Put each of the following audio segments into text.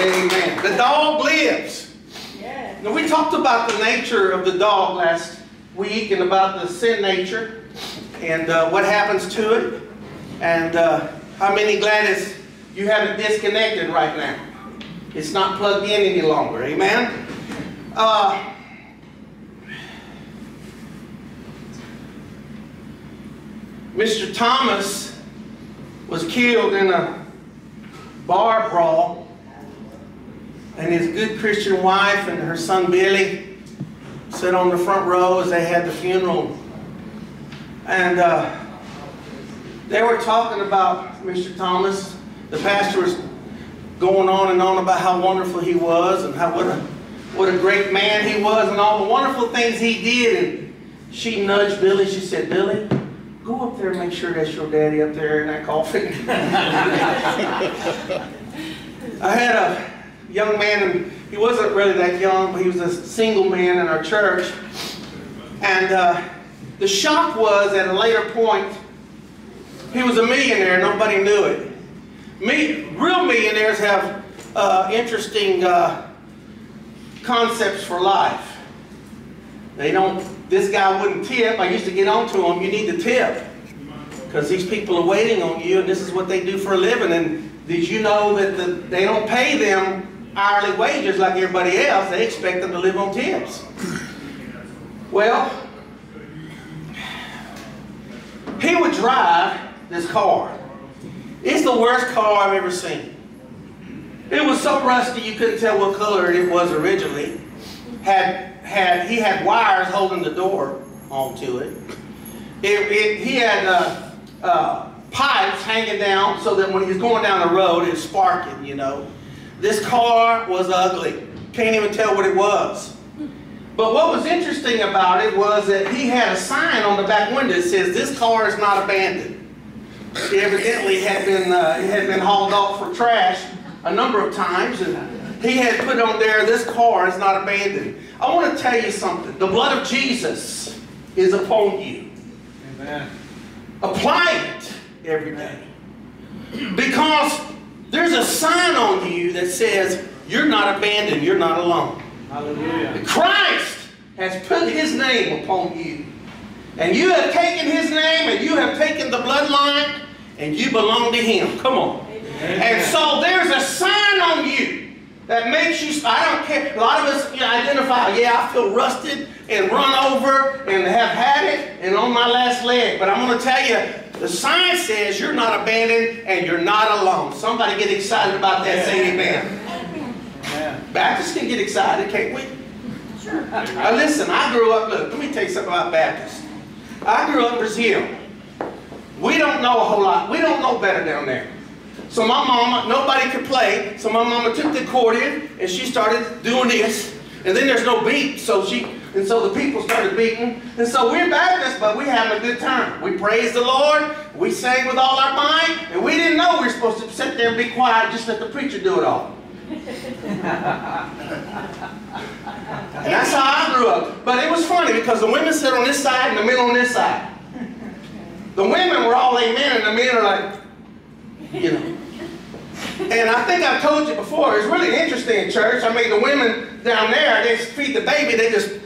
Amen. The dog lives. Yes. Now, we talked about the nature of the dog last week and about the sin nature and uh, what happens to it. And uh, how many glad is you have it disconnected right now? It's not plugged in any longer. Amen? Uh, Mr. Thomas was killed in a bar brawl, and his good Christian wife and her son Billy sat on the front row as they had the funeral. And uh, they were talking about Mr. Thomas. The pastor was going on and on about how wonderful he was and how what a, what a great man he was and all the wonderful things he did. And she nudged Billy. She said, Billy, go up there and make sure that's your daddy up there in that coffin. I had a young man, and he wasn't really that young, but he was a single man in our church. And uh, the shock was at a later point, he was a millionaire, nobody knew it. Me, real millionaires have uh, interesting uh, concepts for life. They don't, this guy wouldn't tip. I used to get on to him, you need to tip. Because these people are waiting on you and this is what they do for a living. And did you know that the, they don't pay them hourly wages like everybody else? They expect them to live on tips. Well, he would drive this car. It's the worst car I've ever seen. It was so rusty you couldn't tell what color it was originally. Had had he had wires holding the door onto it. It, it he had uh, uh, pipes hanging down so that when he was going down the road, it sparking. You know, this car was ugly. Can't even tell what it was. But what was interesting about it was that he had a sign on the back window that says, "This car is not abandoned." It evidently had been uh, it had been hauled off for trash a number of times, and he had put on there, "This car is not abandoned." I want to tell you something. The blood of Jesus is upon you. Amen. Apply it every day. Because there's a sign on you that says you're not abandoned, you're not alone. Hallelujah. Christ has put his name upon you. And you have taken his name and you have taken the bloodline and you belong to him. Come on. And so there's a sign on you that makes you, I don't care. A lot of us you know, identify, yeah, I feel rusted and run over and have had it and on my last leg. But I'm going to tell you, the sign says you're not abandoned and you're not alone. Somebody get excited about that. Say amen. Amen. Baptists can get excited, can't we? Sure. Now listen, I grew up, look, let me tell you something about Baptists. I grew up in Brazil. We don't know a whole lot. We don't know better down there. So my mama, nobody could play, so my mama took the accordion and she started doing this. And then there's no beat, so she, and so the people started beating. And so we're Baptists, but we're having a good time. We praise the Lord, we sang with all our might, and we didn't know we were supposed to sit there and be quiet, just let the preacher do it all. And that's how I grew up. But it was funny because the women sit on this side and the men on this side. The women were all amen and the men are like, you know. And I think I've told you before, it's really interesting in church. I mean, the women down there, they just feed the baby, they just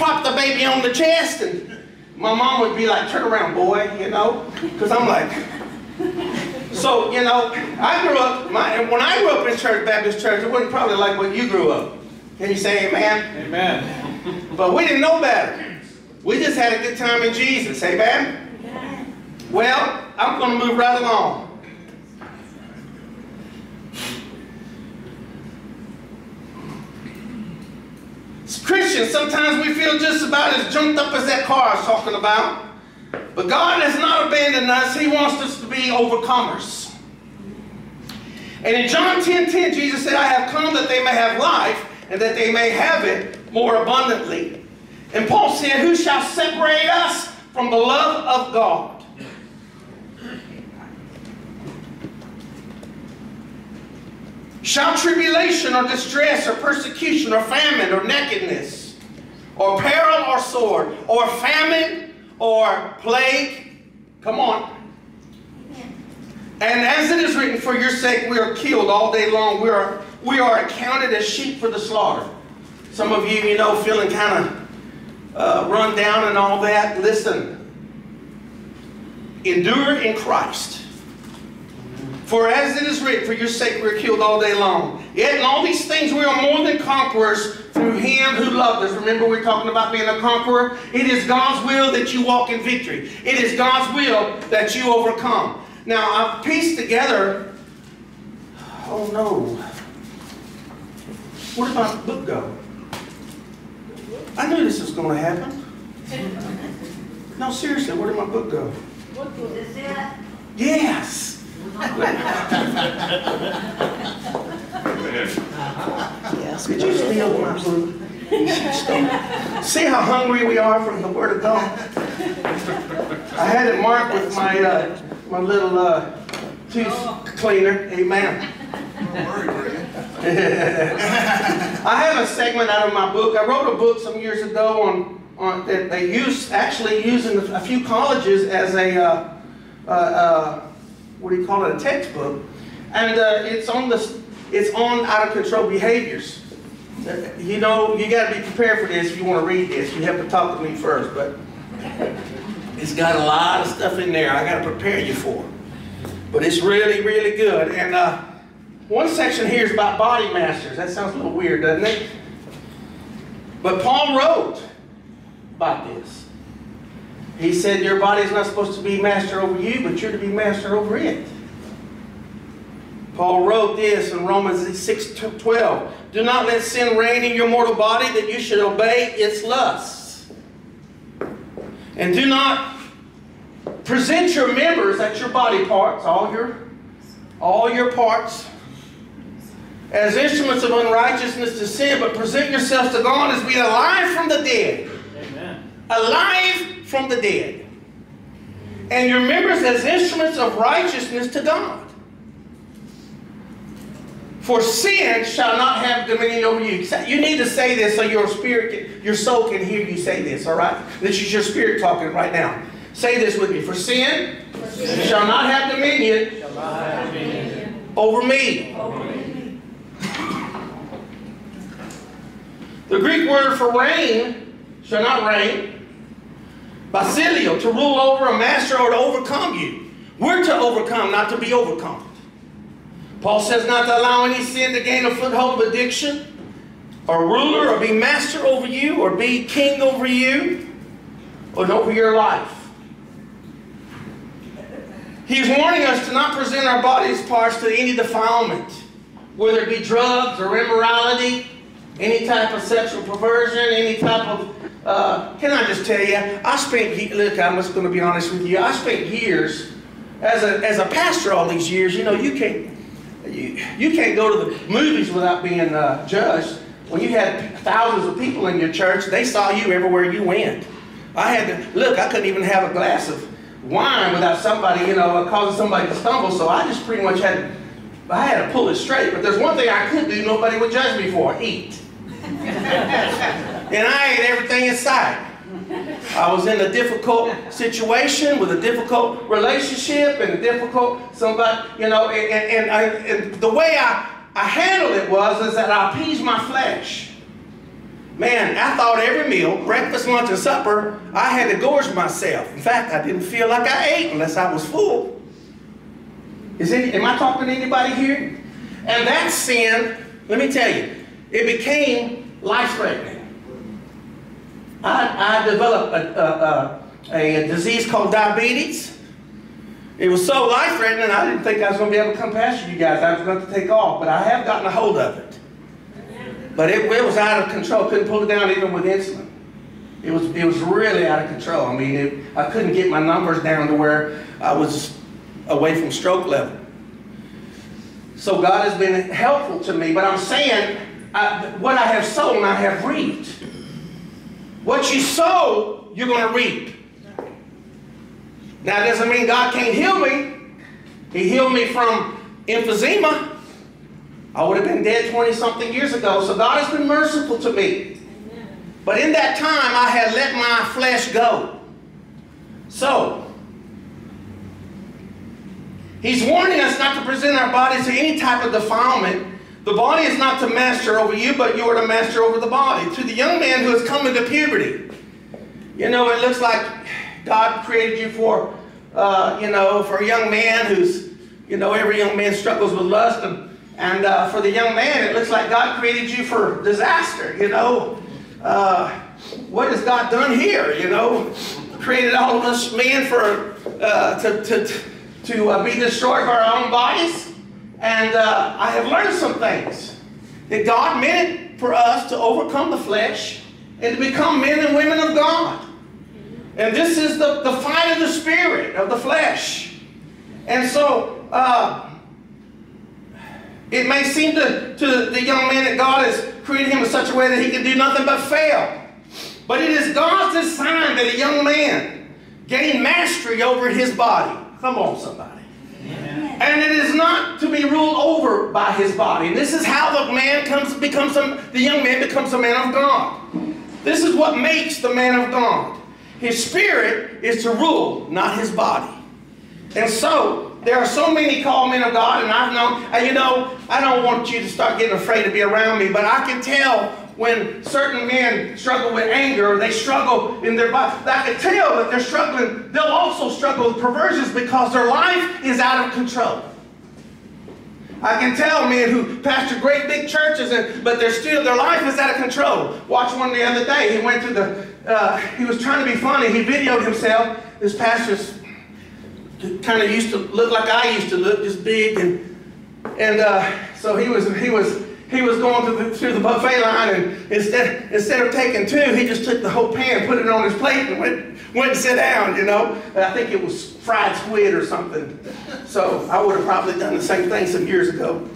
plop the baby on the chest and my mom would be like, turn around, boy, you know? Because I'm like, so, you know, I grew up, my, when I grew up in church, Baptist church, it wasn't probably like what you grew up. Can you say amen? Amen. But we didn't know better. We just had a good time in Jesus. Amen? Well, I'm going to move right along. As Christians, sometimes we feel just about as jumped up as that car I was talking about. But God has not abandoned us. He wants us to be overcomers. And in John 10, 10, Jesus said, I have come that they may have life and that they may have it more abundantly. And Paul said, Who shall separate us from the love of God? Shall tribulation or distress or persecution or famine or nakedness or peril or sword or famine or plague, come on, And as it is written, for your sake we are killed all day long. We are, we are accounted as sheep for the slaughter. Some of you, you know, feeling kind of uh, run down and all that. Listen. Endure in Christ. For as it is written, for your sake we are killed all day long. Yet in all these things we are more than conquerors through him who loved us. Remember we're talking about being a conqueror? It is God's will that you walk in victory. It is God's will that you overcome. Now I've pieced together, oh no. Where did my book go? I knew this was going to happen. No, seriously, where did my book go? What book is that? Yes. Yes. Could you steal book? See how hungry we are from the Word of God? I had it marked with my, uh, my little uh, tooth cleaner. Amen. I have a segment out of my book. I wrote a book some years ago on, on that they use actually using a few colleges as a uh, uh, uh, what do you call it a textbook, and uh, it's on the it's on out of control behaviors. Uh, You know you got to be prepared for this if you want to read this. You have to talk to me first, but it's got a lot of stuff in there. I got to prepare you for. But it's really really good and. Uh, one section here is about body masters. That sounds a little weird, doesn't it? But Paul wrote about this. He said, Your body is not supposed to be master over you, but you're to be master over it. Paul wrote this in Romans 6 12. Do not let sin reign in your mortal body that you should obey its lusts. And do not present your members, that's your body parts, all your, all your parts, as instruments of unrighteousness to sin, but present yourselves to God as being alive from the dead. Amen. Alive from the dead. And your members as instruments of righteousness to God. For sin shall not have dominion over you. You need to say this so your spirit, can, your soul can hear you say this, all right? This is your spirit talking right now. Say this with me. For sin, shall not have dominion, over me. The Greek word for reign shall not reign. Basilio, to rule over a master or to overcome you. We're to overcome, not to be overcome. Paul says not to allow any sin to gain a foothold of addiction, or ruler, or be master over you, or be king over you, or over your life. He's warning us to not present our bodies parts to any defilement, whether it be drugs or immorality, any type of sexual perversion, any type of, uh, can I just tell you, I spent, look, I'm just going to be honest with you, I spent years, as a, as a pastor all these years, you know, you can't, you, you can't go to the movies without being uh, judged. When you had thousands of people in your church, they saw you everywhere you went. I had to, look, I couldn't even have a glass of wine without somebody, you know, causing somebody to stumble, so I just pretty much had, I had to pull it straight. But there's one thing I could do nobody would judge me for, eat. and I ate everything in sight. I was in a difficult situation with a difficult relationship and a difficult somebody, you know, and, and, I, and the way I, I handled it was is that I appeased my flesh. Man, I thought every meal, breakfast, lunch, and supper, I had to gorge myself. In fact, I didn't feel like I ate unless I was full. Is any, am I talking to anybody here? And that sin, let me tell you, it became life-threatening. I, I developed a, a, a, disease called diabetes. It was so life-threatening, I didn't think I was going to be able to come past you guys. I was going to take off, but I have gotten a hold of it. But it, it was out of control. Couldn't pull it down even with insulin. It was, it was really out of control. I mean, it, I couldn't get my numbers down to where I was away from stroke level. So God has been helpful to me. But I'm saying, I, what I have sown, I have reaped. What you sow, you're going to reap. Now, it doesn't mean God can't heal me. He healed me from emphysema. I would have been dead 20 something years ago. So God has been merciful to me. But in that time, I had let my flesh go. So, He's warning us not to present our bodies to any type of defilement. The body is not to master over you, but you are to master over the body. To the young man who has come into puberty, you know, it looks like God created you for, uh, you know, for a young man who's, you know, every young man struggles with lust. And, and uh, for the young man, it looks like God created you for disaster, you know. Uh, what has God done here, you know? Created all of us men for, uh, to, to, to uh, be destroyed by our own bodies. And uh, I have learned some things. That God meant for us to overcome the flesh and to become men and women of God. And this is the, the fight of the spirit, of the flesh. And so, uh, it may seem to, to the young man that God has created him in such a way that he can do nothing but fail. But it is God's design that a young man gain mastery over his body. Come on, somebody. And it is not to be ruled over by his body. And this is how the man comes becomes a, the young man becomes a man of God. This is what makes the man of God. His spirit is to rule, not his body. And so, there are so many called men of God, and I've known, and you know, I don't want you to start getting afraid to be around me, but I can tell when certain men struggle with anger or they struggle in their body, I can tell that they're struggling. They'll also struggle with perversions because their life is out of control. I can tell men who pastor great big churches, and, but they're still their life is out of control. Watch one the other day. He went to the. Uh, he was trying to be funny. He videoed himself. This pastor's kind of used to look like I used to look, just big, and and uh, so he was he was he was going through the, the buffet line, and instead instead of taking two, he just took the whole pan, put it on his plate, and went went to sit down. You know, and I think it was fried squid or something. So I would have probably done the same thing some years ago.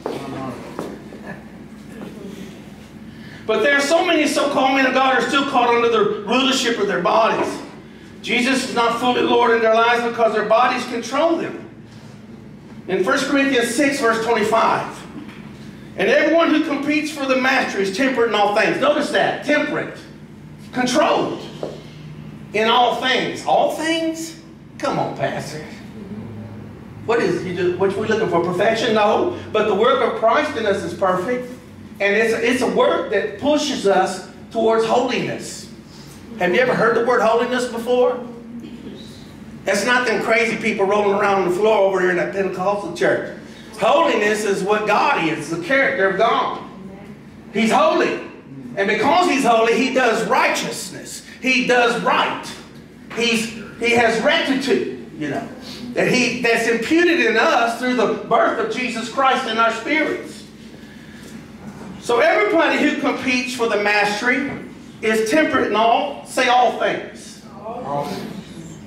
But there are so many so-called men of God are still caught under the rulership of their bodies. Jesus is not fully Lord in their lives because their bodies control them. In 1 Corinthians 6, verse 25, and everyone who competes for the master is temperate in all things. Notice that. Temperate. Controlled. In all things. All things? Come on, Pastor. What is you do, what we looking for? Perfection? No. But the work of Christ in us is perfect. And it's, it's a work that pushes us towards holiness. Have you ever heard the word holiness before? That's not them crazy people rolling around on the floor over here in that Pentecostal church. Holiness is what God is, the character of God. He's holy. And because he's holy, he does righteousness. He does right. He's, he has rectitude, you know, that he, that's imputed in us through the birth of Jesus Christ in our spirits. So everybody who competes for the mastery is temperate in all, say all things. All things.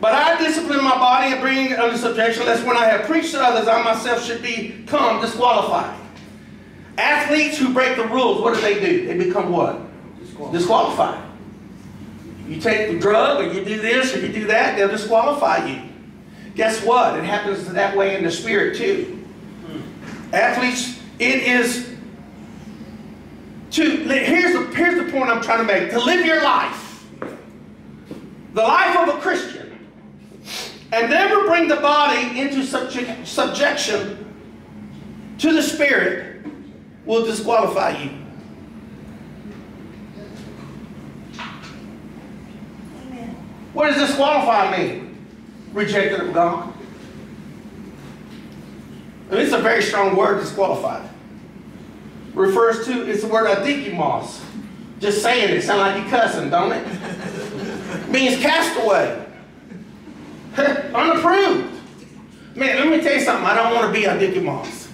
But I my body and bring it under subjection, lest when I have preached to others, I myself should become disqualified. Athletes who break the rules, what do they do? They become what? Disqualified. disqualified. You take the drug, or you do this, or you do that, they'll disqualify you. Guess what? It happens that way in the spirit too. Hmm. Athletes, it is to, here's the, here's the point I'm trying to make. To live your life, the life of a Christian, and never bring the body into subject, subjection to the spirit will disqualify you. Amen. What does disqualify mean? Rejected of God. It's a very strong word, disqualified. Refers to, it's the word adikimos. Just saying it, sound like you're cussing, don't it? means castaway. Unapproved. Man, let me tell you something. I don't want to be a Dickie Moss.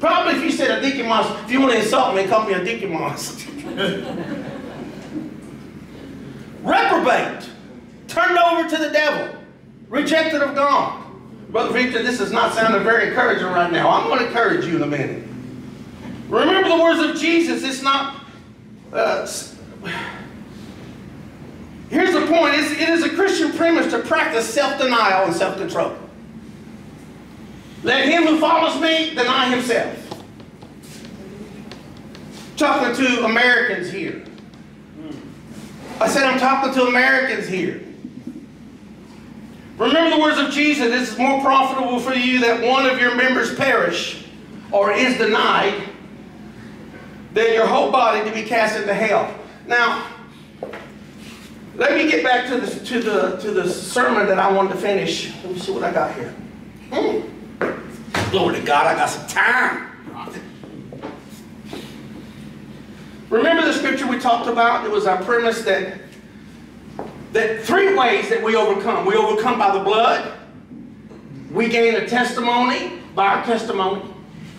Probably if you said a Dickie Moss, if you want to insult me, call me a Dickie Moss. Reprobate. Turned over to the devil. Rejected of God. Brother Victor, this is not sounding very encouraging right now. I'm going to encourage you in a minute. Remember the words of Jesus. It's not... Uh, Here's the point. It is a Christian premise to practice self-denial and self-control. Let him who follows me deny himself. Talking to Americans here. I said I'm talking to Americans here. Remember the words of Jesus it is more profitable for you that one of your members perish or is denied than your whole body to be cast into hell. Now, let me get back to the, to the, to the sermon that I wanted to finish. Let me see what I got here. Hmm. Glory to God, I got some time. Remember the scripture we talked about? It was our premise that that three ways that we overcome. We overcome by the blood, we gain a testimony by our testimony,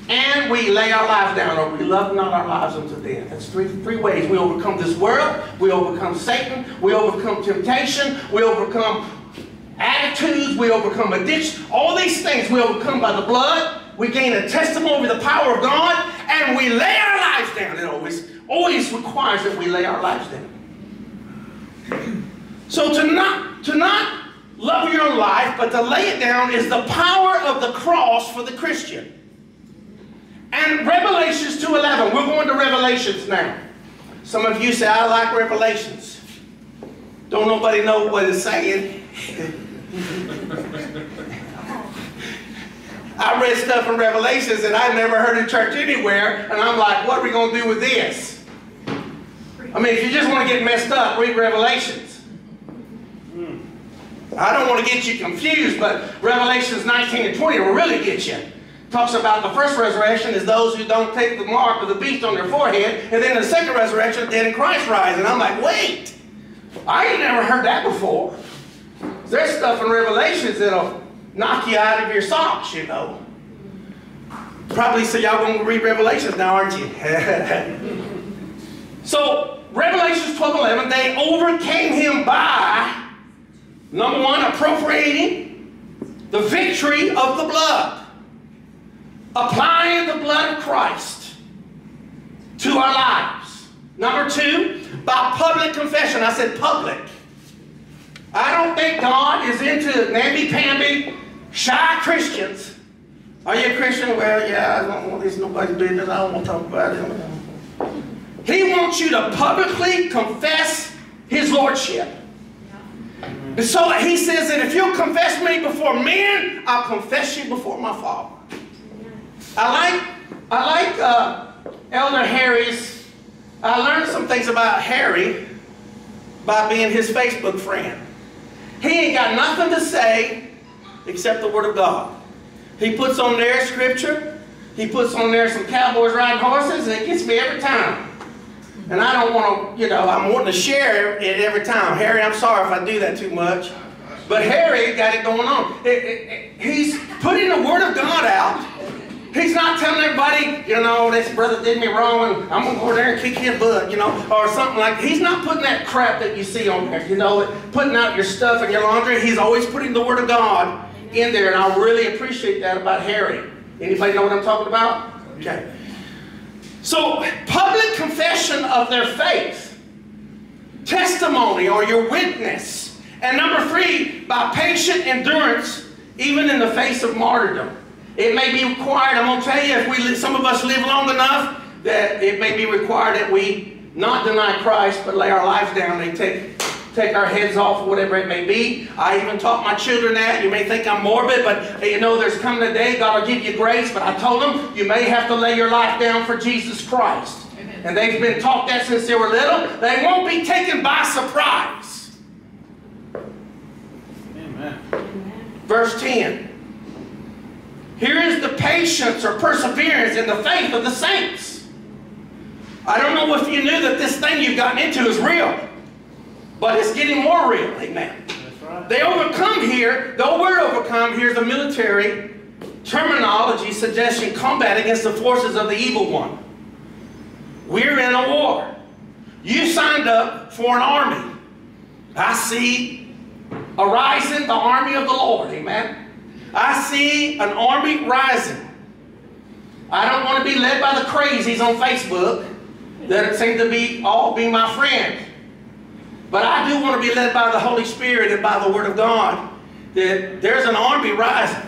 and we lay our lives down, or we love not our lives unto death. That's three, three ways we overcome this world, we overcome Satan, we overcome temptation, we overcome attitudes, we overcome addiction. All these things we overcome by the blood, we gain a testimony of the power of God, and we lay our lives down. It always, always requires that we lay our lives down. So to not, to not love your life, but to lay it down is the power of the cross for the Christian. And Revelations 2.11, we're going to Revelations now. Some of you say, I like Revelations. Don't nobody know what it's saying. I read stuff in Revelations that I never heard in church anywhere, and I'm like, what are we going to do with this? I mean, if you just want to get messed up, read Revelations. I don't want to get you confused, but Revelations 19 and 20 will really get you. Talks about the first resurrection is those who don't take the mark of the beast on their forehead, and then the second resurrection, dead in Christ rise. And I'm like, wait, I ain't never heard that before. There's stuff in Revelations that'll knock you out of your socks, you know. Probably so y'all gonna read Revelations now, aren't you? so Revelations 12, 11, they overcame him by Number one, appropriating the victory of the blood. Applying the blood of Christ to our lives. Number two, by public confession. I said public. I don't think God is into namby-pamby, shy Christians. Are you a Christian? Well, yeah, I don't want this nobody's business. I don't want to talk about it. He wants you to publicly confess his lordship. And so he says that if you'll confess me before men, I'll confess you before my Father. I like, I like uh, Elder Harry's, I learned some things about Harry by being his Facebook friend. He ain't got nothing to say except the Word of God. He puts on there scripture. He puts on there some cowboys riding horses, and it gets me every time. And I don't want to, you know, I'm wanting to share it every time. Harry, I'm sorry if I do that too much. But Harry got it going on. It, it, it, he's putting the Word of God out. He's not telling everybody, you know, this brother did me wrong and I'm going to go there and kick his butt, you know, or something like He's not putting that crap that you see on there, you know, putting out your stuff and your laundry. He's always putting the Word of God in there, and I really appreciate that about Harry. Anybody know what I'm talking about? Okay. So, public confession of their faith, testimony or your witness. And number three, by patient endurance, even in the face of martyrdom. It may be required, I'm going to tell you, if we some of us live long enough, that it may be required that we not deny Christ, but lay our lives down. They take take our heads off, whatever it may be. I even taught my children that. You may think I'm morbid, but you know, there's coming a day God will give you grace. But I told them, you may have to lay your life down for Jesus Christ. Amen. And they've been taught that since they were little. They won't be taken by surprise. Amen. Verse 10. Here is the patience or perseverance in the faith of the saints. I don't know if you knew that this thing you've gotten into is real. But it's getting more real, amen. Right. They overcome here, the word overcome here is a military terminology suggesting combat against the forces of the evil one. We're in a war. You signed up for an army. I see arising the army of the Lord, amen. I see an army rising. I don't want to be led by the crazies on Facebook that seem to be all be my friends. But I do want to be led by the Holy Spirit and by the Word of God. That there's an army rising.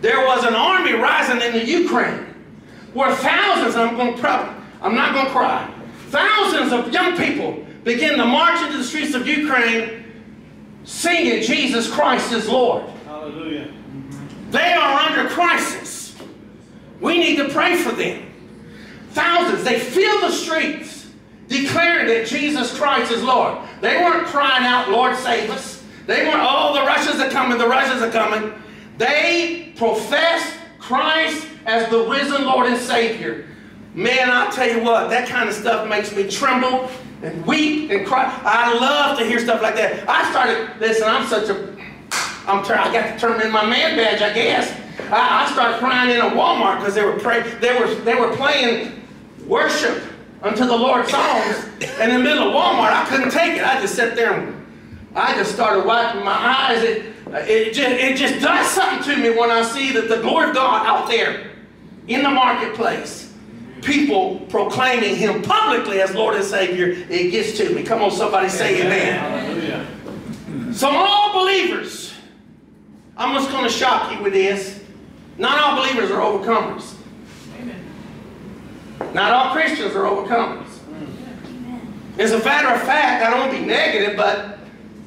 There was an army rising in the Ukraine where thousands, I'm going to probably, I'm not going to cry, thousands of young people begin to march into the streets of Ukraine singing Jesus Christ is Lord. They are under crisis. We need to pray for them. Thousands, they fill the streets declaring that Jesus Christ is Lord. They weren't crying out, Lord, save us. They weren't, oh, the Russians are coming, the Russians are coming. They profess Christ as the risen Lord and Savior. Man, I'll tell you what, that kind of stuff makes me tremble and weep and cry. I love to hear stuff like that. I started, listen, I'm such a, I'm I got to turn in my man badge, I guess. I, I started crying in a Walmart because they were praying, they were, they were playing worship unto the Lord songs. And in the middle of Walmart, I couldn't take it. I just sat there and I just started wiping my eyes. It, it, just, it just does something to me when I see that the glory of God out there in the marketplace. People proclaiming Him publicly as Lord and Savior. It gets to me. Come on, somebody say amen. Hallelujah. So all believers, I'm just going to shock you with this. Not all believers are overcomers. Not all Christians are overcomers. As a matter of fact, I don't want to be negative, but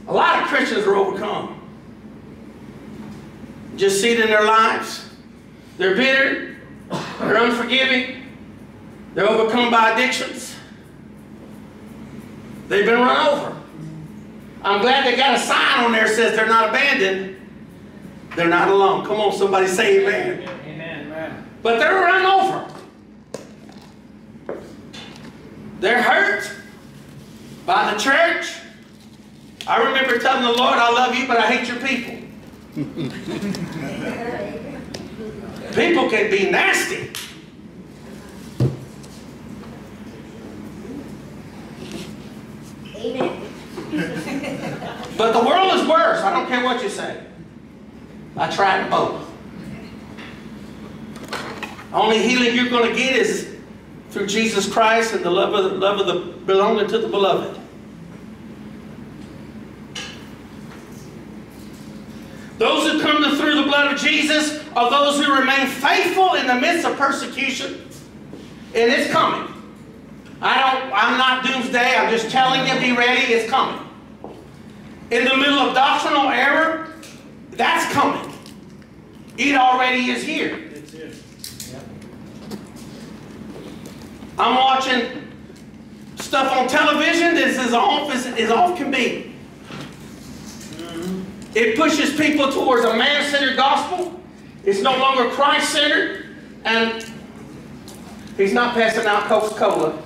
a lot of Christians are overcome. Just see it in their lives. They're bitter, they're unforgiving, they're overcome by addictions. They've been run over. I'm glad they got a sign on there that says they're not abandoned. They're not alone. Come on, somebody say amen. Amen. Amen. But they're run over. They're hurt by the church. I remember telling the Lord, I love you, but I hate your people. people can be nasty. Amen. But the world is worse. I don't care what you say. I tried both. Only healing you're going to get is through Jesus Christ and the love of the, love of the belonging to the beloved. Those who come to, through the blood of Jesus are those who remain faithful in the midst of persecution, and it's coming. I don't. I'm not doomsday. I'm just telling you, be ready. It's coming. In the middle of doctrinal error, that's coming. It already is here. It's it. I'm watching stuff on television that's as off as, as off can be. It pushes people towards a man-centered gospel. It's no longer Christ-centered. And he's not passing out Coca-Cola.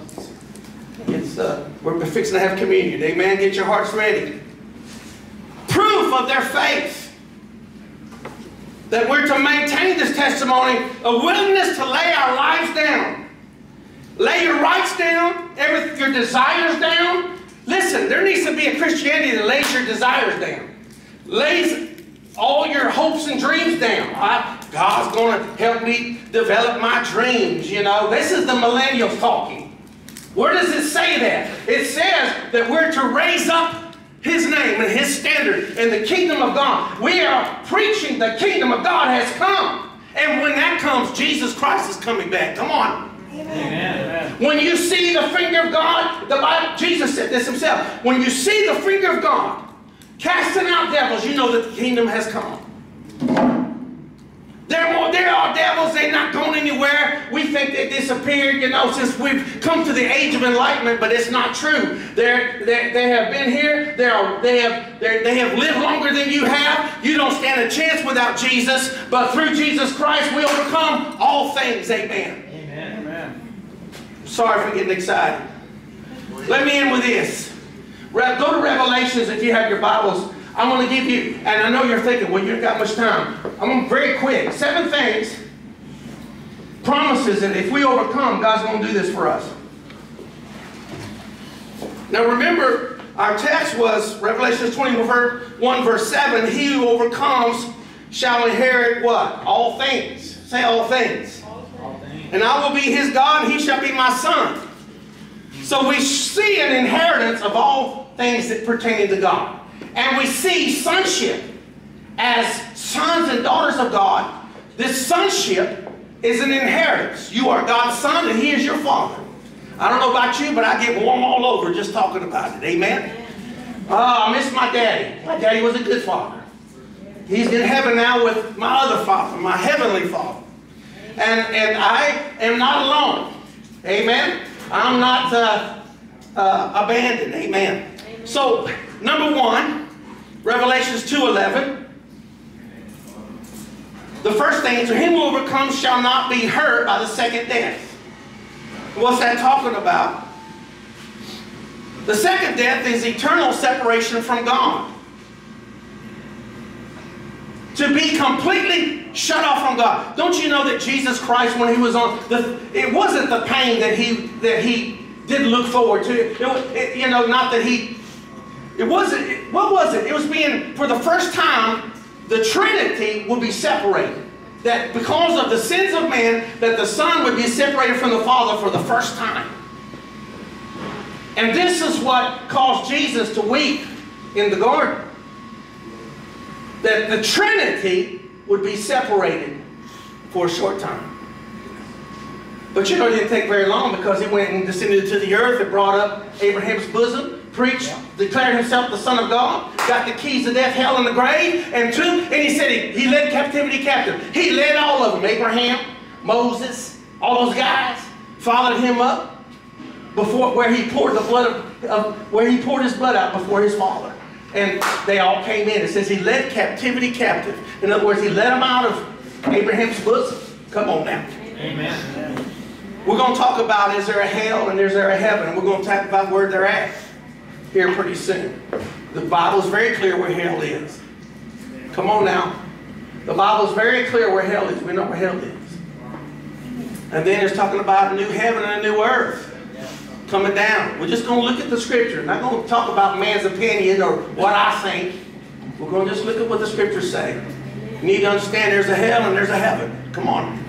It's, uh, we're fixing to have communion. Amen. Get your hearts ready. Proof of their faith. That we're to maintain this testimony, a willingness to lay our lives down. Lay your rights down, every, your desires down. Listen, there needs to be a Christianity that lays your desires down. Lays all your hopes and dreams down. I, God's going to help me develop my dreams, you know. This is the millennials talking. Where does it say that? It says that we're to raise up His name and His standard in the kingdom of God. We are preaching the kingdom of God has come. And when that comes, Jesus Christ is coming back. Come on. Amen. Amen. When you see the finger of God, the Bible, Jesus said this himself. When you see the finger of God casting out devils, you know that the kingdom has come. There, more, there are devils, they're not going anywhere. We think they disappeared, you know, since we've come to the age of enlightenment, but it's not true. They're, they're, they have been here, they, are, they, have, they're, they have lived longer than you have. You don't stand a chance without Jesus, but through Jesus Christ we overcome all things. Amen. Amen. Amen. Sorry for getting excited. Let me end with this. Go to Revelations if you have your Bibles. I'm going to give you, and I know you're thinking, well, you ain't got much time. I'm going to very quick. Seven things, promises that if we overcome, God's going to do this for us. Now remember, our text was Revelation 21, verse 7. He who overcomes shall inherit what? All things. Say all things. All things. And I will be his God, and he shall be my son. So we see an inheritance of all things that pertain to God. And we see sonship as sons and daughters of God. This sonship is an inheritance. You are God's son, and he is your father. I don't know about you, but I get warm all over just talking about it. Amen? Oh, I miss my daddy. My daddy was a good father. He's in heaven now with my other father, my heavenly father. And, and I am not alone. Amen. I'm not uh, uh, abandoned. Amen. So, number one, Revelations 2.11. The first thing, to him who overcomes shall not be hurt by the second death. What's that talking about? The second death is eternal separation from God. To be completely shut off from God. Don't you know that Jesus Christ, when he was on the, it wasn't the pain that he that he did look forward to. It, it, you know, not that he. It wasn't. It, what was it? It was being for the first time, the Trinity would be separated. That because of the sins of man, that the Son would be separated from the Father for the first time. And this is what caused Jesus to weep in the garden. That the Trinity would be separated for a short time. But you know, it didn't take very long because he went and descended to the earth and brought up Abraham's bosom, preached, declared himself the Son of God, got the keys of death, hell, and the grave, and took, and he said he, he led captivity captive. He led all of them, Abraham, Moses, all those guys, followed him up before where he poured the blood of, of where he poured his blood out before his father. And they all came in. It says he led captivity captive. In other words, he led them out of Abraham's bosom. Come on now. Amen. We're going to talk about is there a hell and is there a heaven. And we're going to talk about where they're at here pretty soon. The Bible's very clear where hell is. Come on now. The Bible's very clear where hell is. We know where hell is. And then it's talking about a new heaven and a new earth coming down. We're just going to look at the scripture. Not going to talk about man's opinion or what I think. We're going to just look at what the scriptures say. You need to understand there's a hell and there's a heaven. Come on.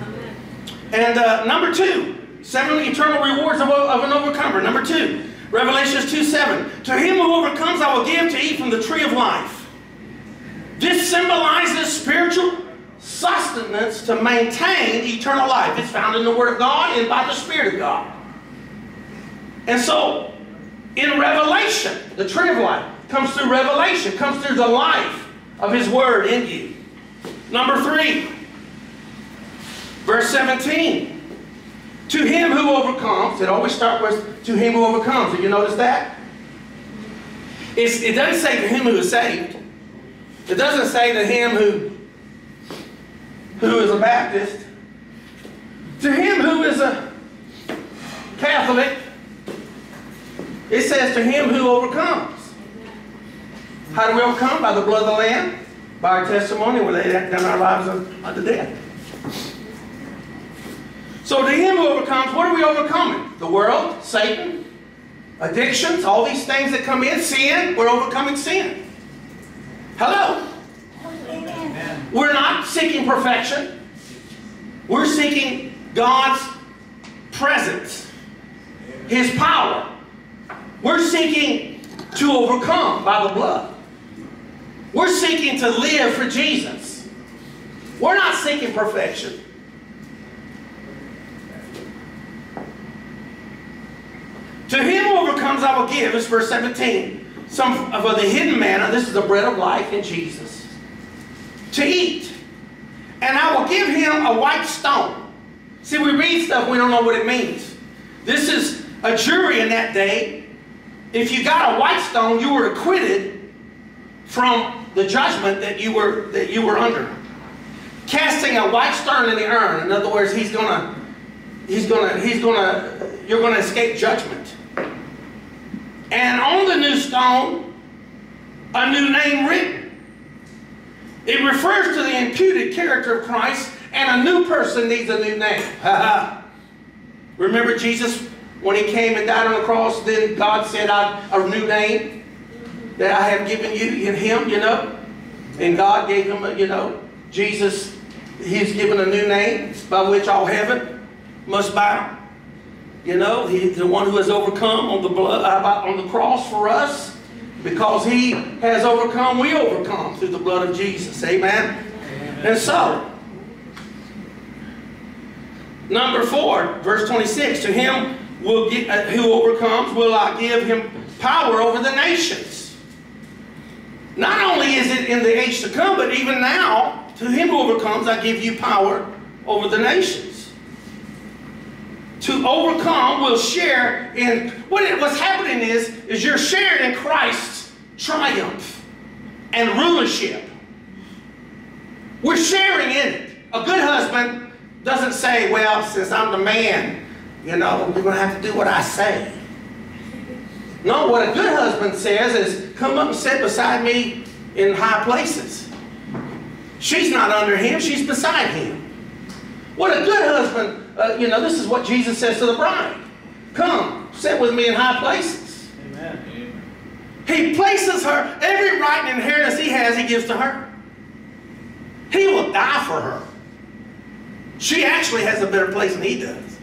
And uh, number two, seven eternal rewards of, of an overcomer. Number two, Revelations 2 7. To him who overcomes, I will give to eat from the tree of life. This symbolizes spiritual sustenance to maintain eternal life. It's found in the Word of God and by the Spirit of God. And so, in Revelation, the tree of life comes through revelation, comes through the life of His Word in you. Number three, verse 17. To him who overcomes, it always starts with to him who overcomes. Did you notice that? It's, it doesn't say to him who is saved. It doesn't say to him who, who is a Baptist. To him who is a Catholic, it says to him who overcomes. How do we overcome? By the blood of the Lamb, by our testimony, we lay down our lives unto death. So to him who overcomes, what are we overcoming? The world, Satan, addictions, all these things that come in, sin, we're overcoming sin. Hello? Amen. We're not seeking perfection. We're seeking God's presence, His power. We're seeking to overcome by the blood. We're seeking to live for Jesus. We're not seeking perfection. To him who overcomes, I will give, is verse 17, some of the hidden manna, this is the bread of life in Jesus, to eat. And I will give him a white stone. See, we read stuff, we don't know what it means. This is a jury in that day. If you got a white stone, you were acquitted from the judgment that you were, that you were under. Casting a white stone in the urn. In other words, he's gonna, he's gonna, he's gonna, you're gonna escape judgment. And on the new stone, a new name written. It refers to the imputed character of Christ, and a new person needs a new name. Remember Jesus, when he came and died on the cross, then God said, a new name that I have given you in him, you know? And God gave him, a, you know, Jesus, he's given a new name by which all heaven must bow. You know, he's the one who has overcome on the blood uh, on the cross for us. Because he has overcome, we overcome through the blood of Jesus. Amen. Amen. And so, number four, verse 26, to him will get, uh, who overcomes will I give him power over the nations. Not only is it in the age to come, but even now, to him who overcomes, I give you power over the nations. To overcome will share in what it, what's happening is is you're sharing in Christ's triumph and rulership. We're sharing in it. A good husband doesn't say, "Well, since I'm the man, you know, you're going to have to do what I say." No, what a good husband says is, "Come up and sit beside me in high places." She's not under him; she's beside him. What a good husband, uh, you know, this is what Jesus says to the bride. Come, sit with me in high places. Amen. He places her, every right and inheritance he has, he gives to her. He will die for her. She actually has a better place than he does.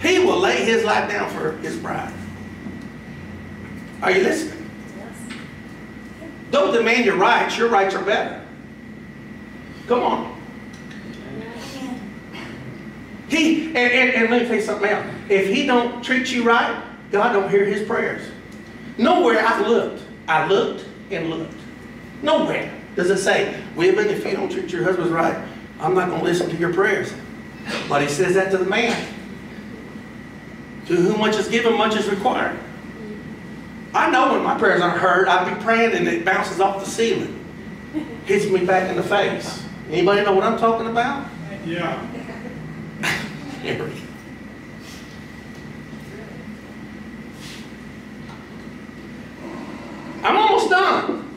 He will lay his life down for his bride. Are you listening? Don't demand your rights, your rights are better. Come on. He and, and, and let me tell you something else. If he don't treat you right, God don't hear his prayers. Nowhere I've looked. I looked and looked. Nowhere does it say, women, if you don't treat your husbands right, I'm not going to listen to your prayers. But he says that to the man. To whom much is given, much is required. I know when my prayers aren't heard, I'd be praying and it bounces off the ceiling. Hits me back in the face. Anybody know what I'm talking about? Yeah. Harry. I'm almost done.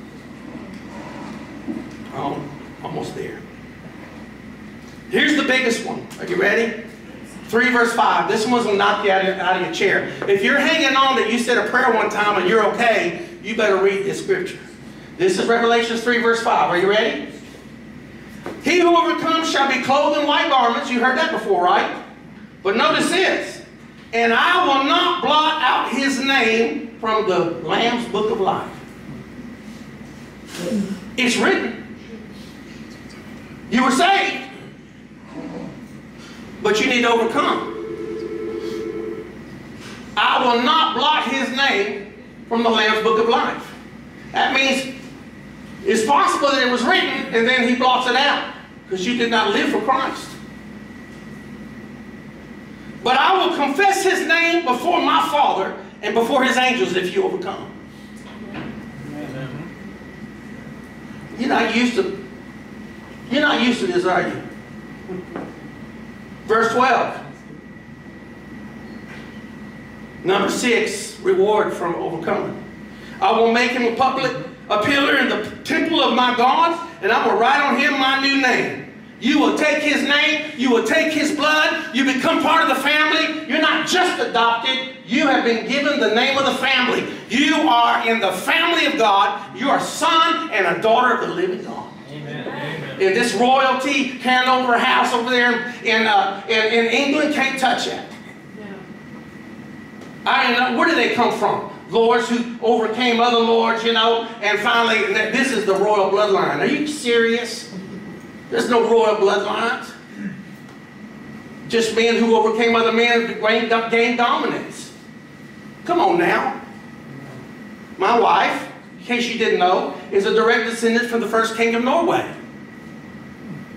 Oh, almost there. Here's the biggest one. Are you ready? 3 verse 5. This one's going to knock you out of, out of your chair. If you're hanging on that you said a prayer one time and you're okay, you better read this scripture. This is Revelations 3 verse 5. Are you ready? He who overcomes shall be clothed in white garments. You heard that before, right? But notice this. And I will not blot out his name from the Lamb's book of life. It's written. You were saved. But you need to overcome. I will not blot his name from the Lamb's book of life. That means it's possible that it was written and then he blots it out because you did not live for Christ. But I will confess his name before my Father and before his angels if you overcome. Amen. You're not used to you're not used to this, are you? Verse 12. Number six, reward from overcoming. I will make him a public a pillar in the temple of my God, and I will write on him my new name. You will take his name, you will take his blood, you become part of the family. You're not just adopted, you have been given the name of the family. You are in the family of God. You are a son and a daughter of the living God. Amen. Amen. In this royalty Hanover house over there in, uh, in, in England can't touch it. I don't know, where did they come from? Lords who overcame other lords, you know, and finally, this is the royal bloodline. Are you serious? There's no royal bloodlines. Just men who overcame other men gained, gained dominance. Come on now. My wife, in case you didn't know, is a direct descendant from the first king of Norway.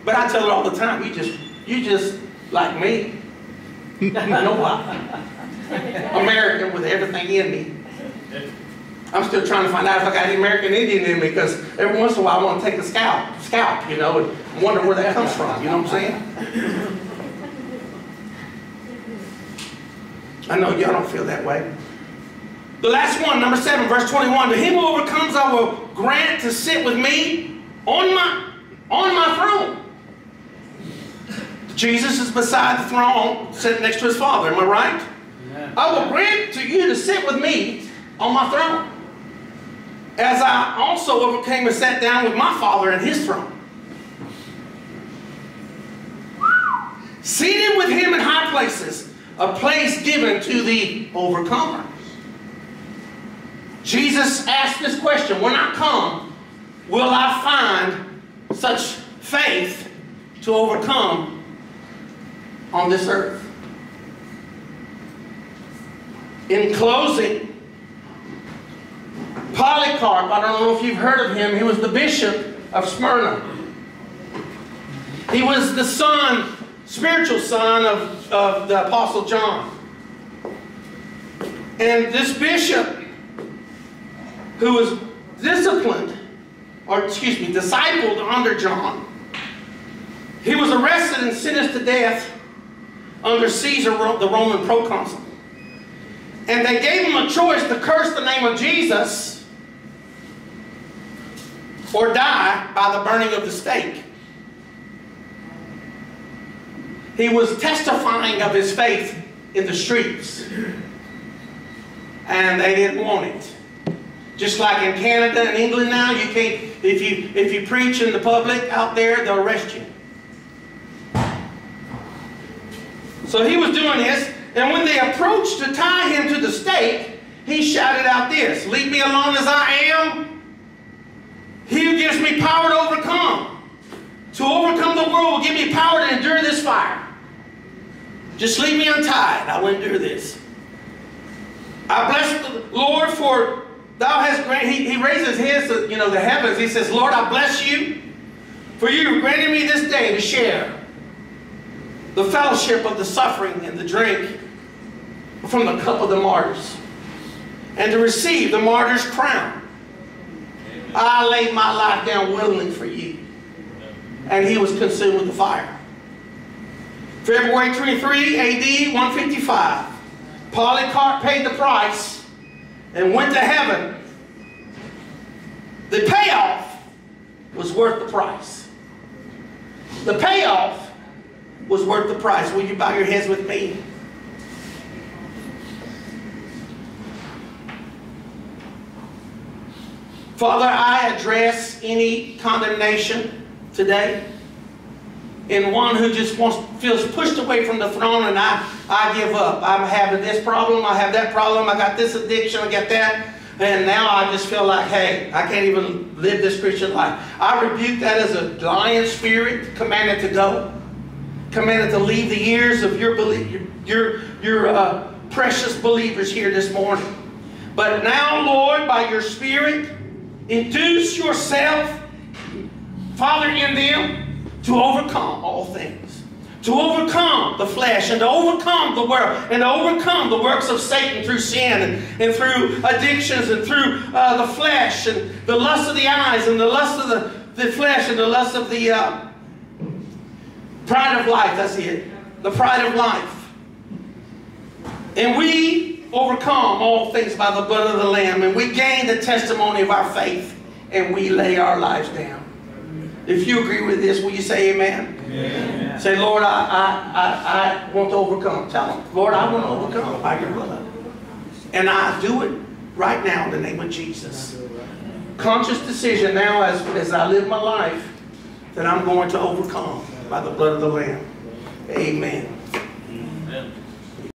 But I tell her all the time, you just, you just like me. I know why. American with everything in me. I'm still trying to find out if I got any American Indian in me because every once in a while I want to take a scalp, scalp, you know, and wonder where that comes from. You know what I'm saying? I know y'all don't feel that way. The last one, number seven, verse 21. To him who overcomes, I will grant to sit with me on my on my throne. Jesus is beside the throne, sitting next to his Father. Am I right? Amen. I will grant to you to sit with me on my throne, as I also overcame and sat down with my Father in his throne. Seated with him in high places, a place given to the overcomer. Jesus asked this question When I come, will I find such faith to overcome on this earth? In closing, Polycarp, I don't know if you've heard of him, he was the bishop of Smyrna. He was the son, spiritual son of, of the Apostle John. And this bishop, who was disciplined, or excuse me, discipled under John, he was arrested and sentenced to death under Caesar, the Roman proconsul. And they gave him a choice to curse the name of Jesus or die by the burning of the stake. He was testifying of his faith in the streets. And they didn't want it. Just like in Canada and England now, you can't, if you, if you preach in the public out there, they'll arrest you. So he was doing this, and when they approached to tie him to the stake, he shouted out this, Leave me alone as I am. Me power to overcome. To overcome the world will give me power to endure this fire. Just leave me untied. I will endure this. I bless the Lord for thou hast granted, he, he raises his, you know, the heavens. He says, Lord, I bless you for you granted me this day to share the fellowship of the suffering and the drink from the cup of the martyrs, and to receive the martyr's crown. I laid my life down willingly for you. And he was consumed with the fire. February 23, AD 155. Polycarp paid the price and went to heaven. The payoff was worth the price. The payoff was worth the price. Will you bow your heads with me? Father, I address any condemnation today in one who just wants feels pushed away from the throne and I, I give up. I'm having this problem, I have that problem, I got this addiction, I got that. And now I just feel like, hey, I can't even live this Christian life. I rebuke that as a lion spirit, commanded to go commanded to leave the ears of your, your, your uh, precious believers here this morning. But now, Lord, by your Spirit, induce yourself, Father, in them to overcome all things. To overcome the flesh and to overcome the world and to overcome the works of Satan through sin and, and through addictions and through uh, the flesh and the lust of the eyes and the lust of the, the flesh and the lust of the uh, Pride of life, that's it. The pride of life. And we overcome all things by the blood of the Lamb, and we gain the testimony of our faith, and we lay our lives down. If you agree with this, will you say amen? amen. Say, Lord, I, I, I, I want to overcome. Tell him, Lord, I want to overcome by your blood. And I do it right now in the name of Jesus. Conscious decision now as, as I live my life that I'm going to overcome by the blood of the Lamb. Amen.